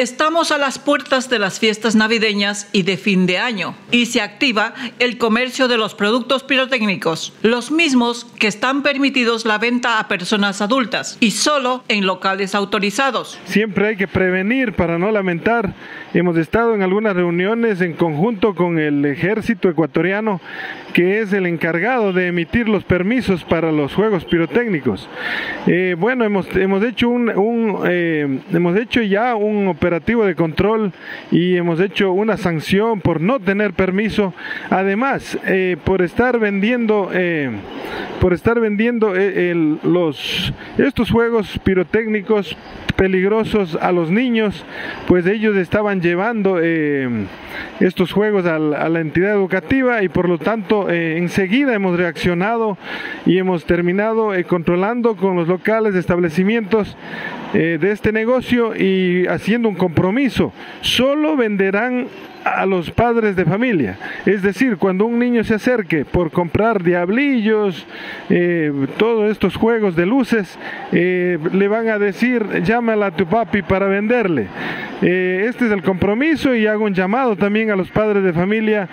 Estamos a las puertas de las fiestas navideñas y de fin de año y se activa el comercio de los productos pirotécnicos, los mismos que están permitidos la venta a personas adultas y solo en locales autorizados. Siempre hay que prevenir para no lamentar. Hemos estado en algunas reuniones en conjunto con el ejército ecuatoriano que es el encargado de emitir los permisos para los juegos pirotécnicos. Eh, bueno, hemos, hemos, hecho un, eh, hemos hecho ya un operativo de control y hemos hecho una sanción por no tener permiso. Además, eh, por estar vendiendo, por estar vendiendo los, estos juegos pirotécnicos peligrosos a los niños, pues ellos estaban llevando estos juegos a la entidad educativa y por lo tanto eh, enseguida hemos reaccionado y hemos terminado eh, controlando con los locales, establecimientos eh, de este negocio y haciendo un compromiso. Solo venderán a los padres de familia. Es decir, cuando un niño se acerque por comprar diablillos, eh, todos estos juegos de luces, eh, le van a decir, llámala a tu papi para venderle. Este es el compromiso y hago un llamado también a los padres de familia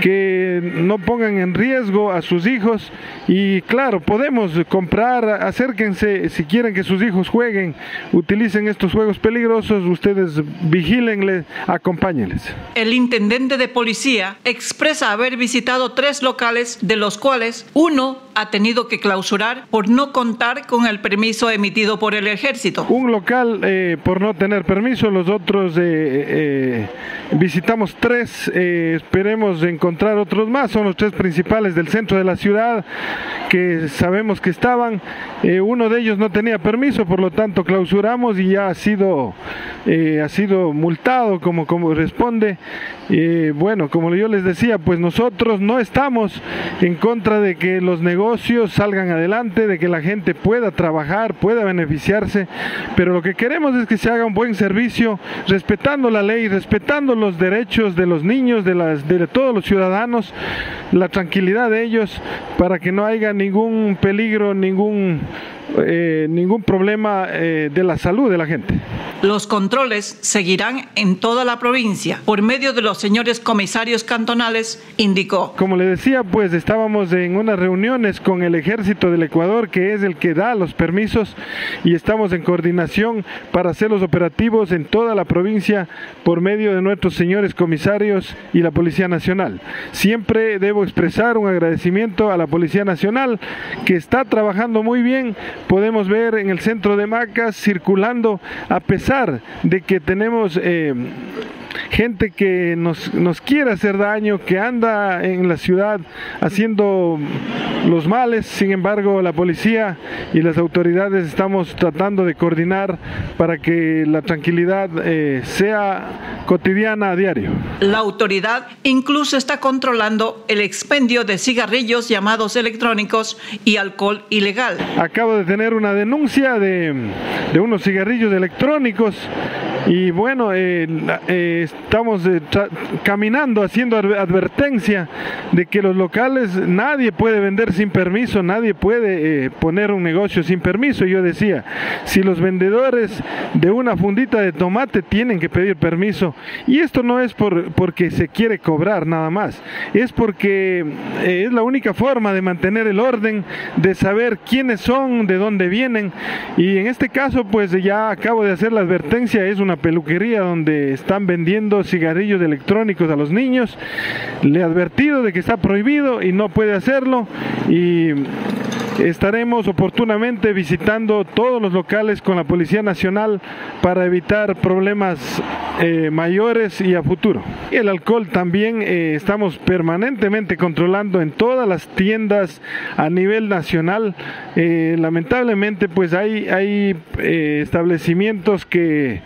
que no pongan en riesgo a sus hijos y claro, podemos comprar, acérquense si quieren que sus hijos jueguen, utilicen estos juegos peligrosos, ustedes vigílenles, acompáñenles. El intendente de policía expresa haber visitado tres locales, de los cuales uno ha tenido que clausurar por no contar con el permiso emitido por el ejército. Un local eh, por no tener permiso, los otros eh, eh, visitamos tres, esperemos encontrar otros más, son los tres principales del centro de la ciudad que sabemos que estaban, uno de ellos no tenía permiso, por lo tanto clausuramos y ya ha sido, ha sido multado como, como responde. bueno, como yo les decía, pues nosotros no estamos en contra de que los negocios negocios salgan adelante, de que la gente pueda trabajar, pueda beneficiarse, pero lo que queremos es que se haga un buen servicio, respetando la ley, respetando los derechos de los niños, de, las, de todos los ciudadanos, la tranquilidad de ellos, para que no haya ningún peligro, ningún eh, ningún problema eh, de la salud de la gente. Los controles seguirán en toda la provincia por medio de los señores comisarios cantonales, indicó. Como le decía, pues estábamos en unas reuniones con el ejército del Ecuador, que es el que da los permisos, y estamos en coordinación para hacer los operativos en toda la provincia por medio de nuestros señores comisarios y la Policía Nacional. Siempre debo expresar un agradecimiento a la Policía Nacional que está trabajando muy bien podemos ver en el centro de Macas circulando a pesar de que tenemos eh, gente que nos, nos quiere hacer daño, que anda en la ciudad haciendo los males, sin embargo la policía y las autoridades estamos tratando de coordinar para que la tranquilidad eh, sea cotidiana a diario. La autoridad incluso está controlando el expendio de cigarrillos llamados electrónicos y alcohol ilegal. Acabo de tener una denuncia de, de unos cigarrillos electrónicos y bueno, eh, eh, estamos eh, caminando haciendo advertencia de que los locales nadie puede vender sin permiso, nadie puede poner un negocio sin permiso. Yo decía, si los vendedores de una fundita de tomate tienen que pedir permiso, y esto no es por, porque se quiere cobrar nada más, es porque es la única forma de mantener el orden, de saber quiénes son, de dónde vienen, y en este caso pues ya acabo de hacer la advertencia, es una peluquería donde están vendiendo cigarrillos electrónicos a los niños. Le he advertido de que está prohibido y no puede hacerlo y estaremos oportunamente visitando todos los locales con la Policía Nacional para evitar problemas eh, mayores y a futuro. El alcohol también eh, estamos permanentemente controlando en todas las tiendas a nivel nacional. Eh, lamentablemente pues hay, hay establecimientos que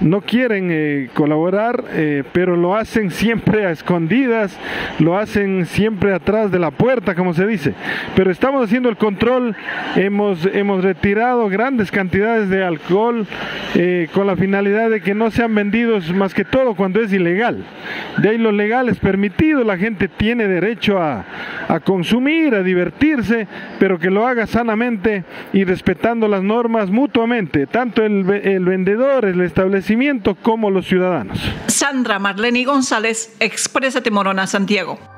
no quieren colaborar, pero lo hacen siempre a escondidas, lo hacen siempre atrás de la puerta, como se dice. Pero estamos haciendo el control, hemos, hemos retirado grandes cantidades de alcohol con la finalidad de que no sean vendidos más que todo cuando es ilegal. De ahí lo legal es permitido, la gente tiene derecho a, consumir, a divertirse, pero que lo haga sanamente y respetando las normas mutuamente, tanto el, vendedor, el establecimiento, como los ciudadanos. Sandra Marleni González, Expresa Morona, Santiago.